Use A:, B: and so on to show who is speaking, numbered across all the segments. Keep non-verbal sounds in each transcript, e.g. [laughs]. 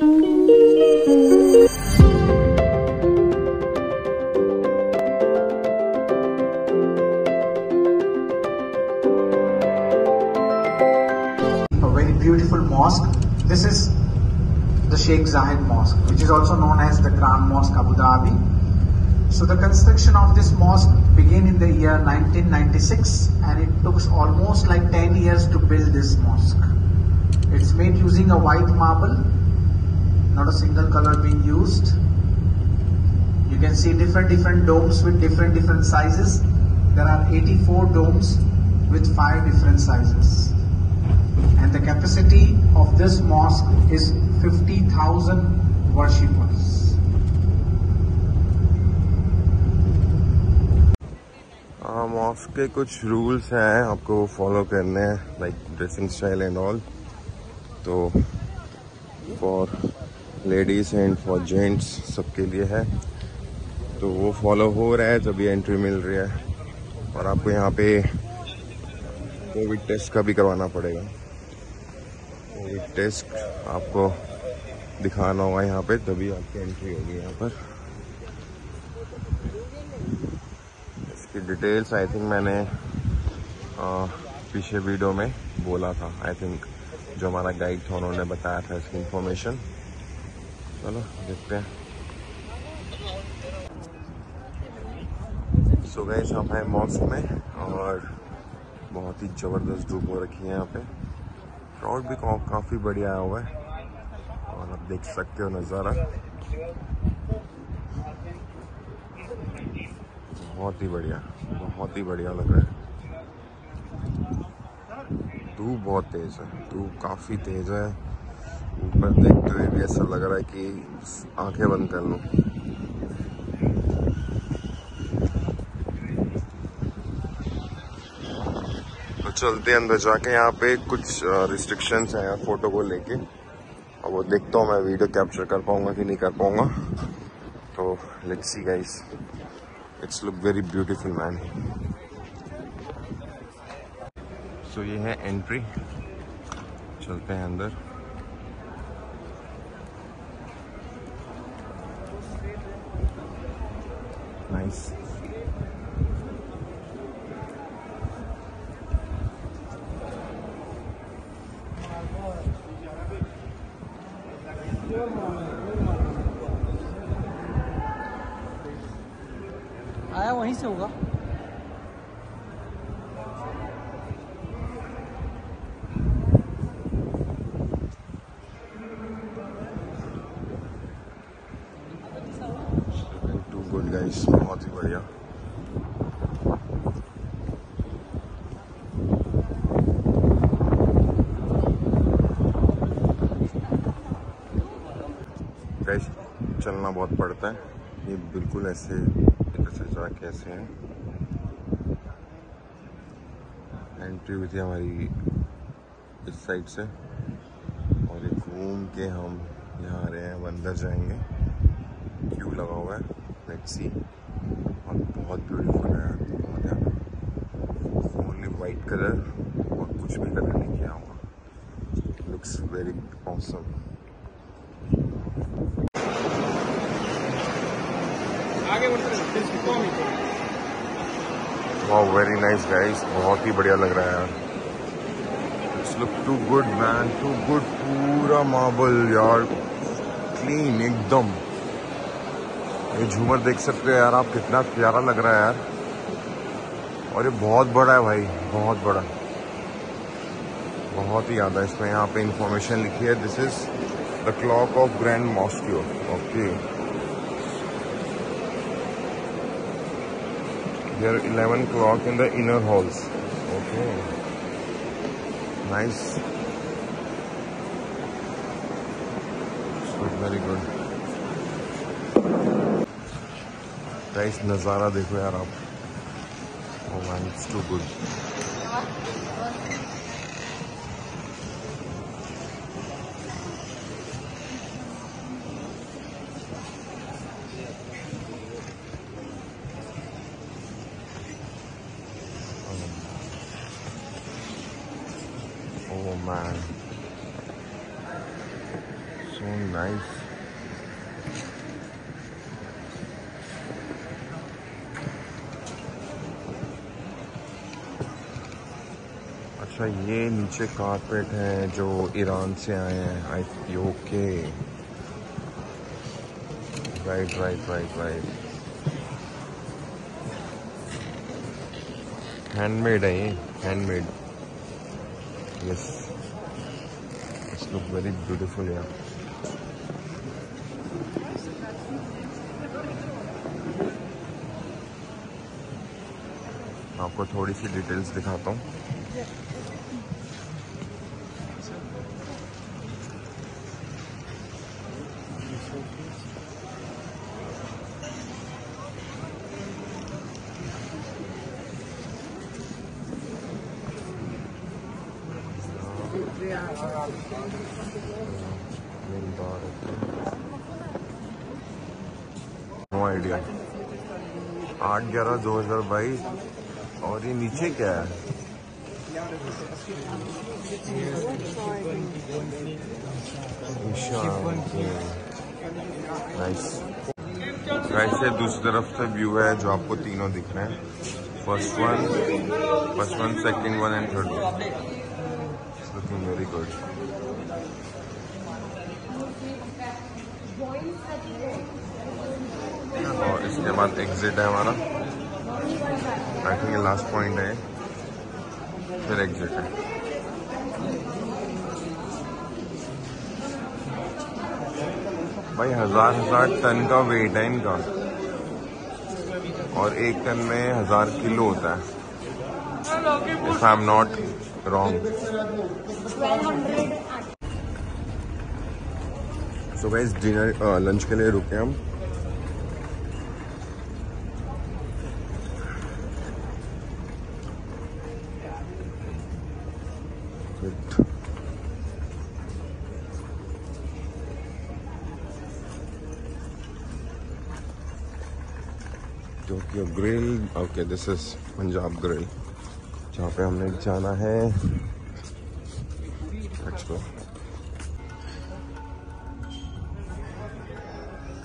A: a very beautiful mosque. This is the Sheikh Zayed Mosque, which is also known as the Grand Mosque Abu Dhabi. So the construction of this mosque began in the year 1996 and it took almost like 10 years to build this mosque. It's made using a white marble, not a single color being used. You can see different different domes with different different sizes. There are 84 domes with five different sizes and the capacity of this mosque is 50,000 worshippers.
B: Mosque के कुछ rules हैं आपको वो follow करने हैं like dressing style and all तो for ladies and for gents सबके लिए है। तो वो फॉलो हो रहा है तभी एंट्री मिल रही है। और आपको यहाँ पे कोविड टेस्ट का भी करवाना पड़ेगा। कोविड टेस्ट आपको दिखाना होगा यहाँ पे तभी आपकी एंट्री होगी यहाँ पर। इसकी डिटेल्स आई थिंक मैंने आ, पीछे वीडियो में बोला था। आई थिंक जो हमारा गाइड था उन्होंने बताया था इसकी इंफॉर्मेशन चलो, देखते हैं। सो गए हैं मॉस्क में और बहुत ही ज़बरदस्त धूप हो रखी है यहाँ पे। क्राउड भी काफ़ी बढ़िया आया हुआ है। और आप देख सकते हो नज़ारा। बहुत ही बढ़िया, बहुत ही बढ़िया लग रहा है। धूप बहुत तेज़ है, धूप काफ़ी तेज़ है। ऊपर देखते हुए भी ऐसा लग रहा है कि आँखें बंद कर लूँ। तो चलते अंदर जाके, यहाँ पे कुछ रिस्ट्रिक्शंस हैं फ़ोटो को लेके। और वो देखता हूँ मैं वीडियो कैप्चर कर पाऊँगा कि नहीं कर पाऊँगा। तो let's see guys it's look very beautiful man so ये है एंट्री चलते हैं अंदर। नाइस
C: आया वहीं से होगा
B: टू गुड गाइस बहुत ही बढ़िया गाइस चलना बहुत पड़ता है। ये बिल्कुल ऐसे इधर से जाके ऐसे हैं। एंट्री हुई थी हमारी इस साइड से। और ये घूम के हम यहाँ आ रहे हैं अंदर जाएँगे। क्यू लगा हुआ है। लेट्स सी और बहुत ब्यूटीफुल है बहुत यार। ओनली वाइट कलर और कुछ भी कलर नहीं किया हुआ लुक्स वेरी ऑसम
C: आगे
B: वाह वेरी नाइस गाइस बहुत ही बढ़िया लग रहा है यार। It's look too good man too good पूरा मार्बल यार। क्लीन एकदम। ये झूमर देख सकते हो यार आप, कितना प्यारा लग रहा है यार। और ये बहुत बड़ा है भाई, बहुत बड़ा। बहुत ही ज़्यादा, इसमें यहाँ पे इंफॉर्मेशन लिखी है। This is the clock of grand mosque okay There are 11 clock in the inner halls. Okay. Nice. good very good. Guys, nazara dekho yaar aap Oh man, it's too good. Oh man. So nice अच्छा ये नीचे carpet है जो Iran से आए हैं। I okay right right right right handmade है ये handmade yes it's look very beautiful यार आपको थोड़ी सी डिटेल्स दिखाता हूँ। नो आइडिया आठ ग्यारह, दो हज़ार बाईस। और ये नीचे क्या है? नाइस दूसरी तरफ़ से व्यू है जो आपको तीनों दिख रहे हैं। First one first one second one and third one very good और इसके बाद एग्जिट है हमारा। आई थिंक लास्ट पॉइंट है। फिर एग्जिट है। भाई, हज़ार हज़ार टन का वेट है इनका। और एक टन में हज़ार किलो होता है। If I am not wrong so guys dinner lunch के लिए रुके हम. Tokyo grill okay this is Punjab grill जहाँ पे हमने जाना है Go.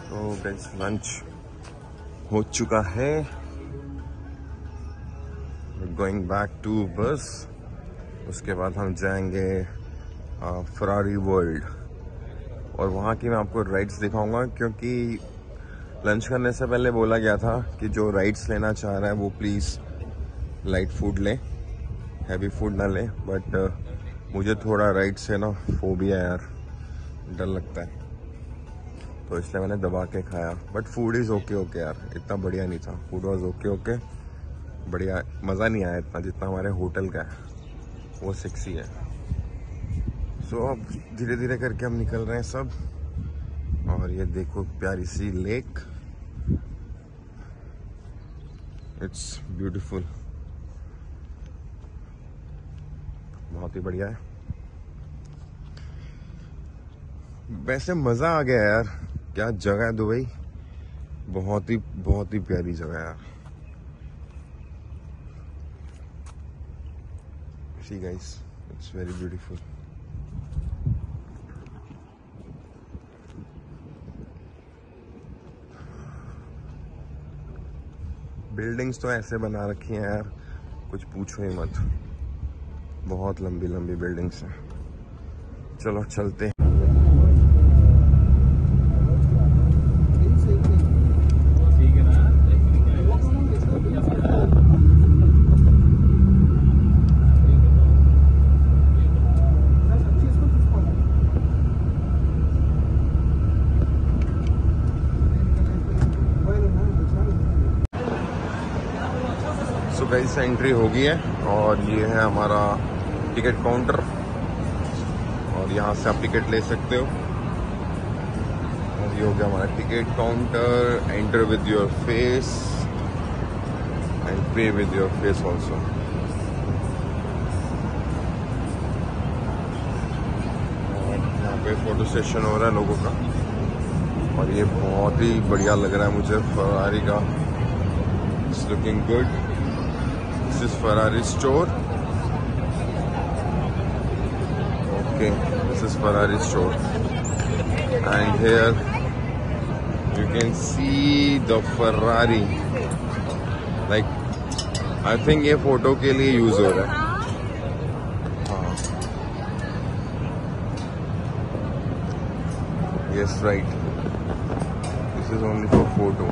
B: तो गाइस लंच हो चुका है। गोइंग बैक टू बस उसके बाद हम जाएँगे फरारी वर्ल्ड और वहाँ की मैं आपको राइड्स दिखाऊँगा, क्योंकि लंच करने से पहले बोला गया था कि जो राइड्स लेना चाह रहा है, वो प्लीज़ लाइट फ़ूड ले हैवी फ़ूड ना ले बट मुझे थोड़ा राइट से ना फोबिया यार डर लगता है। तो इसलिए मैंने दबा के खाया। But food is okay okay यार। इतना बढ़िया नहीं था। फ़ूड वॉज़ ओके ओके बढ़िया। मज़ा नहीं आया इतना जितना हमारे होटल का है। वो सेक्सी है। सो so, अब धीरे धीरे करके हम निकल रहे हैं सब। और ये देखो प्यारी सी लेक इट्स ब्यूटीफुल बहुत ही बढ़िया है। वैसे मज़ा आ गया यार। क्या जगह है दुबई? बहुत ही बहुत ही प्यारी जगह है यार। See guys. It's very beautiful. Buildings तो ऐसे बना रखी हैं यार। कुछ पूछो ही मत। बहुत लंबी लंबी बिल्डिंग्स हैं। चलो, चलते हैं। एंट्री हो गई है और ये है हमारा टिकट काउंटर। और यहाँ से आप टिकट ले सकते हो। और ये हो गया हमारा ticket counter. Enter with your face and pay with your face also यहाँ पे फ़ोटो सेशन हो रहा है लोगों का। और ये बहुत ही बढ़िया लग रहा है मुझे फरारी का। It's looking good this is Ferrari store. Okay, this is Ferrari store. and here you can see the Ferrari like I think ये फोटो के लिए यूज हो रहा है हाँ yes right this is only for photo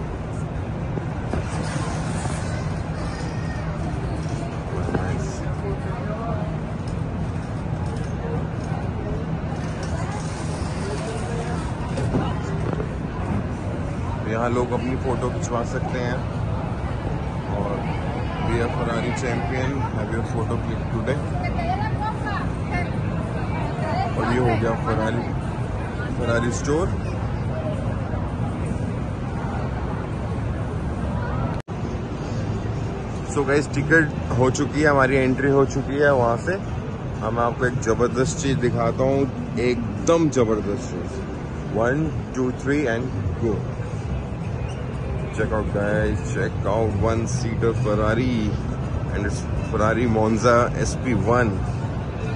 B: लोग अपनी photo खिंचवा सकते हैं। और we are Ferrari champion have your photo click today और ये हो गया Ferrari Ferrari store so guys ticket हो चुकी है, हमारी एंट्री हो चुकी है वहाँ से। अब मैं आपको एक ज़बरदस्त चीज़ दिखाता हूँ, एकदम ज़बरदस्त चीज़। One two three and go check out guys check out one seater ferrari and it's ferrari monza sp1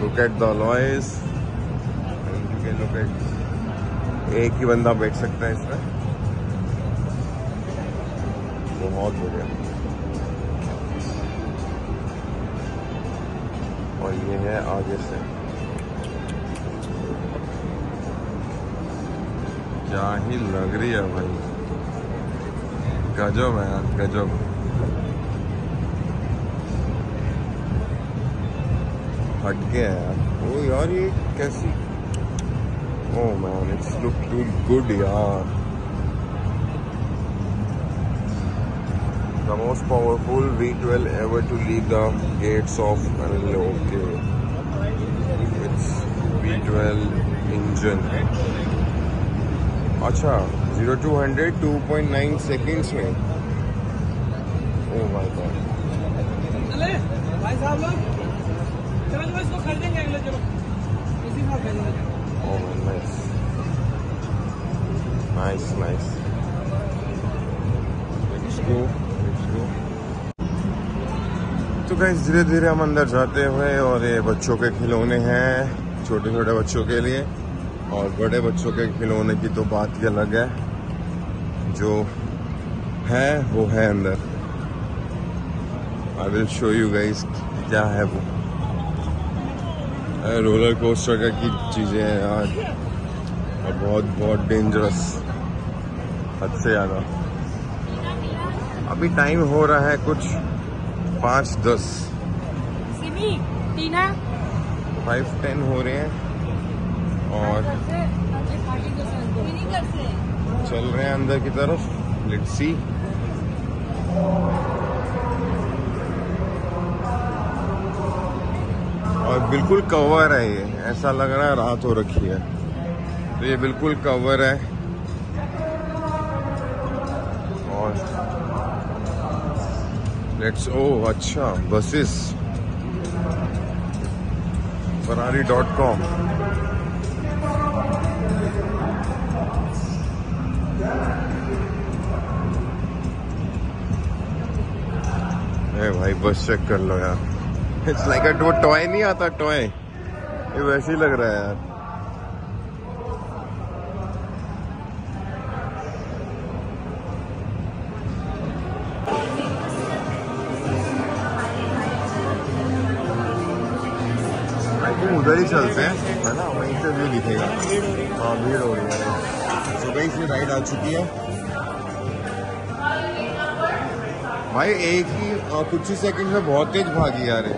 B: look at the alloys and you can look at एक ही बंदा बैठ सकता है इसमें बहुत बढ़िया और ये है आगे से क्या ही लग रही है भाई गजब है यार गजब हट गया यार ओ यार ये कैसी oh man it's look too good यार the most powerful V12 ever to leave the gates of Anil. Okay, it's V12 engine. अच्छा zero to hundred two point nine seconds में। ओ माय गॉड
C: चले भाई साहब लोग चलो चलो इसको खरीदेंगे अगले चलो इसी में खरीदेंगे
B: गो तो गाइस धीरे धीरे हम अंदर जाते हुए और ये बच्चों के खिलौने हैं छोटे छोटे बच्चों के लिए। और बड़े बच्चों के खिलौने की तो बात ही अलग है। जो है वो है अंदर। I will show you guys क्या है वो। रोलर कोस्टर का की चीज़ें हैं यार। और बहुत बहुत डेंजरस हद से ज़्यादा। अभी टाइम हो रहा है कुछ पाँच दस।
D: टीना।
B: फाइव टेन हो रहे हैं। और चल रहे हैं अंदर की तरफ़। लेट्स सी और बिल्कुल कवर है ये। ऐसा लग रहा है रात हो रखी है। तो ये बिल्कुल कवर है। और लेट्स ओ अच्छा बसेस फरारी डॉट कॉम ए भाई, बस चेक कर लो यार। इट्स लाइक वो टॉय नहीं आता टॉय ये वैसे ही लग रहा है यार। उधर ही चलते हैं। है ना? वहीं से व्यू दिखेगा। हाँ भीड़ हो रही है। तो भाई से राइड आ चुकी है। भाई, एक ही कुछ ही सेकंड में बहुत तेज भागी यार ये।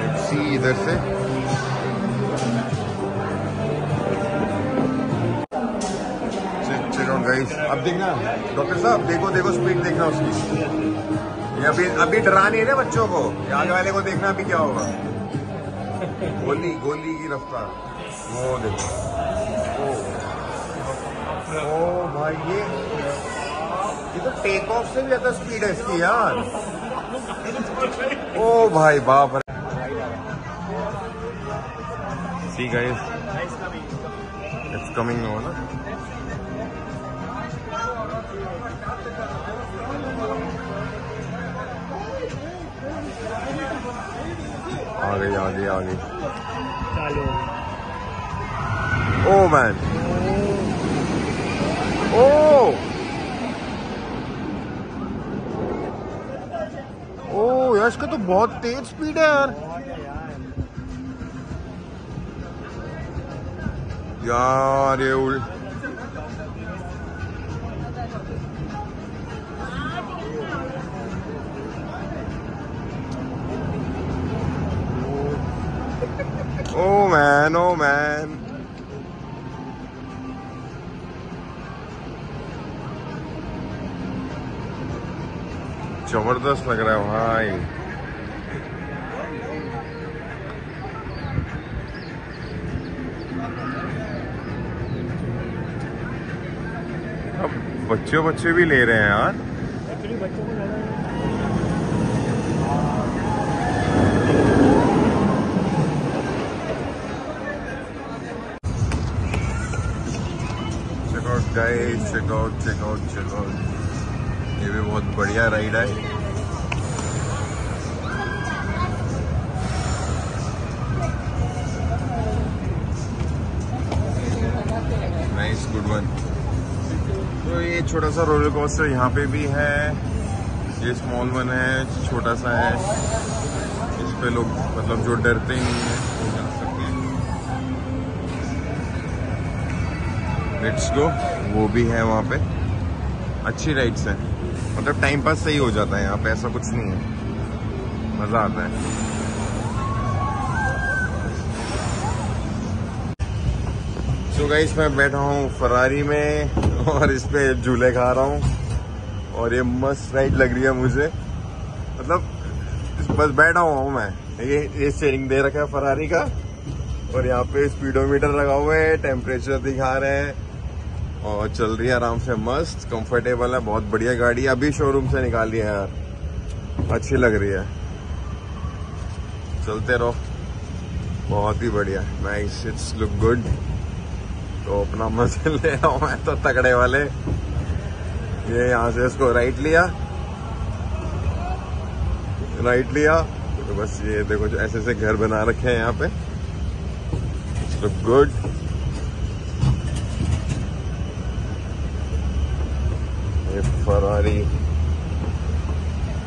B: Let's इधर से। अब देखना डॉक्टर साहब, देखो देखो स्पीड देखना उसकी। ये अभी अभी डरा नहीं है ना बच्चों को। आगे वाले को देखना अभी क्या होगा। गोली गोली की रफ्तार। वो देखो। ओ, ओ भाई ये ये तो टेक ऑफ़ से भी ज़्यादा स्पीड है इसकी यार। ओ भाई बाप रे। See guys it's coming on ना? आ गई आ गई आ गई ओ मैन ओ। ओ यार इसका तो बहुत तेज स्पीड है यार। यार ये उल ओ मैन ओ मैन ज़बरदस्त लग रहा है भाई। अब बच्चे बच्चे भी ले रहे हैं यार।
C: बच्चों को
B: चेकआउट चेकआउट चेकआउट ये भी बहुत बढ़िया राइड है। नाइस गुड वन तो ये छोटा सा रोलर कोस्टर यहाँ पे भी है। ये स्मॉल वन है छोटा सा है। इस पे लोग मतलब जो डरते ही नहीं है लेट्स गो वो भी है वहाँ पे। अच्छी राइड्स है। मतलब टाइम पास सही हो जाता है यहाँ पे, ऐसा कुछ नहीं है। मज़ा आता है। सो गाइस मैं बैठा हूँ फरारी में और इस पे झूले खा रहा हूँ। और ये मस्त राइड लग रही है मुझे। मतलब बस बैठा हुआ हूँ मैं। ये ये स्टेयरिंग दे रखा है फरारी का। और यहाँ पे स्पीडोमीटर लगा हुआ है टेम्परेचर दिखा रहे हैं। और चल रही है आराम से मस्त कंफर्टेबल है, बहुत बढ़िया गाड़ी है। अभी शोरूम से निकाली है यार। अच्छी लग रही है। चलते रहो। बहुत ही बढ़िया नाइस इट्स लुक गुड तो अपना मज़े [laughs] ले आओ मैं तो तगड़े वाले। ये यहाँ से इसको राइट लिया। राइट लिया। तो बस ये देखो जो ऐसे ऐसे घर बना रखे हैं यहाँ पे। इट्स लुक गुड ये फरारी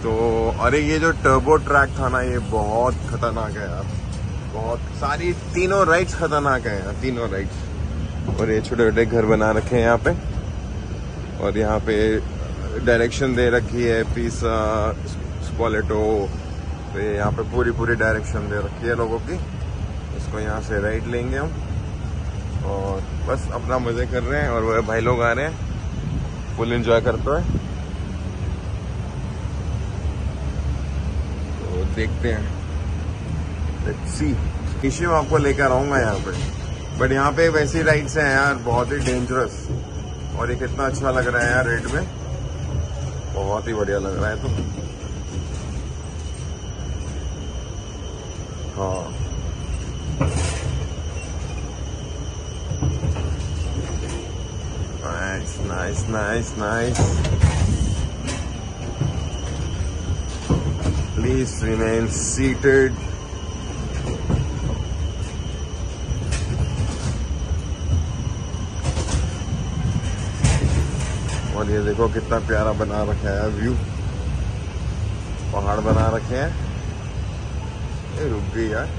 B: तो अरे, ये जो टर्बो ट्रैक था ना, ये बहुत खतरनाक है यार। बहुत, सारी तीनों राइड्स खतरनाक है यार, तीनों राइड्स और ये छोटे छोटे घर बना रखे हैं यहाँ पे। और यहाँ पे डायरेक्शन दे रखी है पीसा स्पॉलेटो तो ये यहाँ पे पूरी पूरी डायरेक्शन दे रखी है लोगों की। इसको यहाँ से राइट लेंगे हम। और बस, अपना मज़े कर रहे हैं और वह भाई लोग आ रहे हैं। फुल एंजॉय करते हैं तो देखते हैं। लेट्स सी इसी में आपको लेकर आऊँगा यहाँ पे। बट यहाँ पे वैसी राइड्स हैं यार, बहुत ही डेंजरस और ये कितना अच्छा लग रहा है यार रेड में। बहुत ही बढ़िया लग रहा है तो। हाँ। Nice, nice, nice, nice. Please remain seated. और ये देखो कितना प्यारा बना रखा है व्यू पहाड़ बना रखे हैं ये रुक गई यार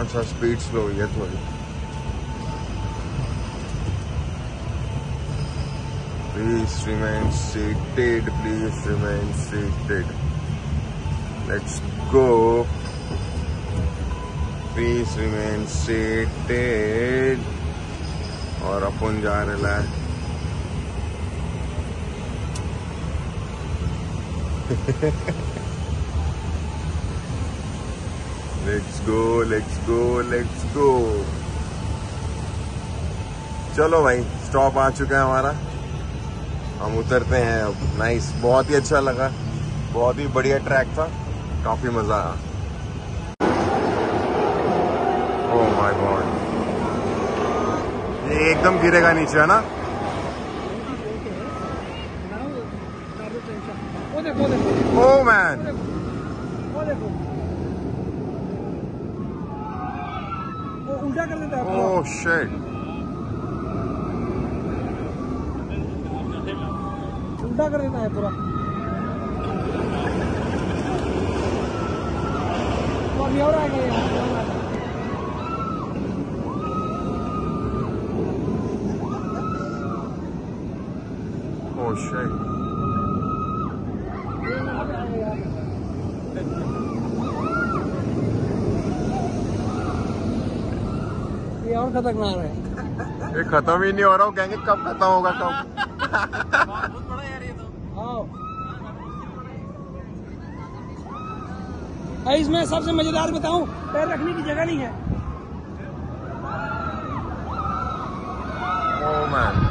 B: अच्छा स्पीड स्लो हुई है थोड़ी Please remain seated. Please remain seated. Let's go. Please remain seated. और अपन जा रहे हैं let's go let's go let's go चलो भाई स्टॉप आ चुका है हमारा हम उतरते हैं अब। नाइस बहुत ही अच्छा लगा। बहुत ही बढ़िया ट्रैक था। काफ़ी मज़ा आया। ओह माय गॉड ये एकदम गिरेगा नीचे, है ना? ओ मैन
C: उल्टा कर देता है
B: ओह शिट
C: उल्टा कर देता है पूरा। अभी और आएगा ये और आएगा। ये और खतरनाक है।
B: ये खत्म ही नहीं हो रहा हूँ कहेंगे कब खत्म होगा कब? [laughs]
C: इसमें सबसे मज़ेदार बताऊँ पैर रखने की जगह नहीं है।
B: Oh, man